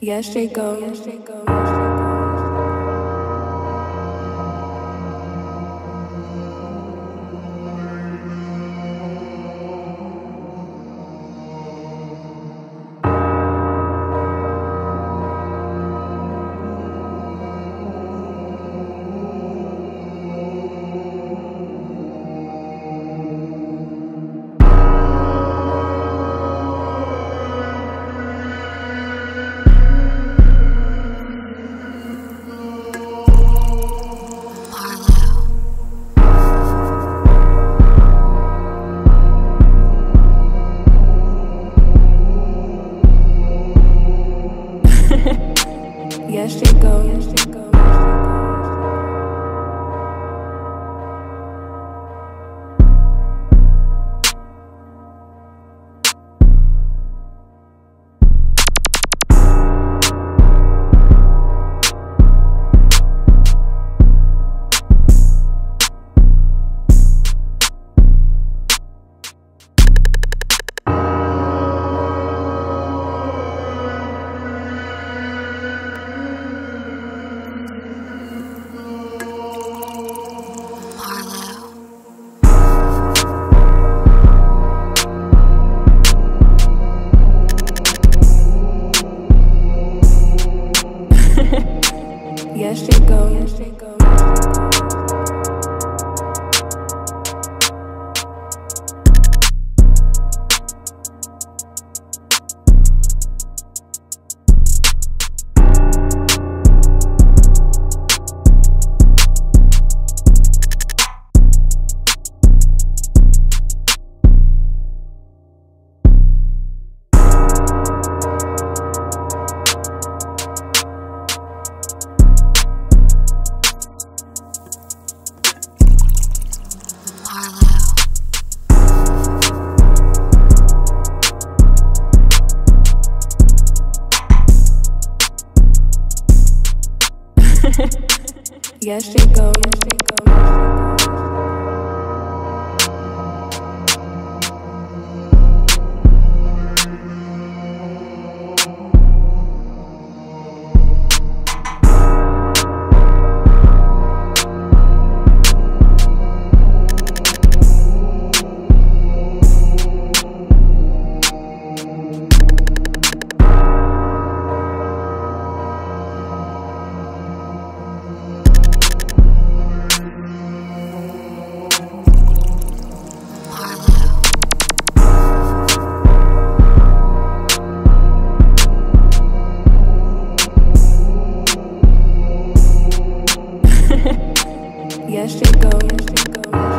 yes, Jacob. Yes, Jacob. years to go. Yes, they go. Yes, they go. yes she goes. Yes, it goes.